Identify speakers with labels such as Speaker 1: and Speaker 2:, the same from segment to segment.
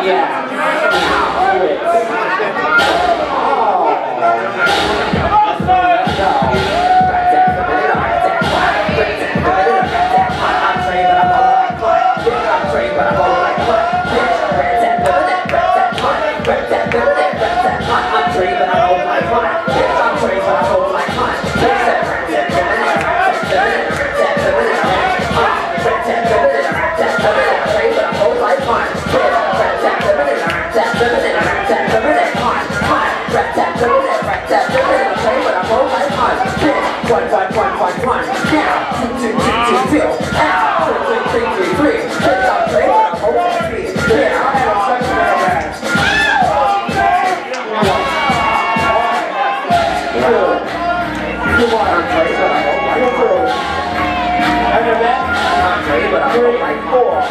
Speaker 1: Yeah. represent, rap I'm hit the play when my a four.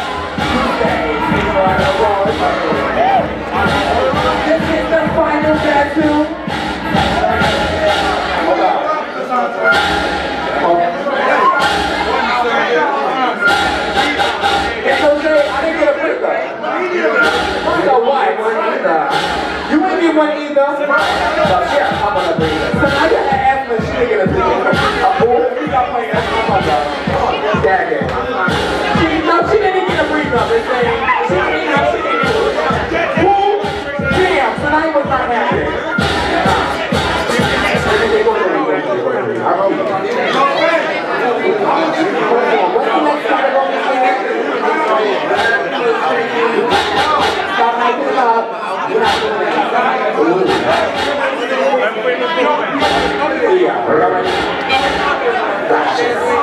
Speaker 1: you one either. But yeah, I'm gonna bring it. So now you're an ass, but to it. A boy, we got ass, my God. Yes.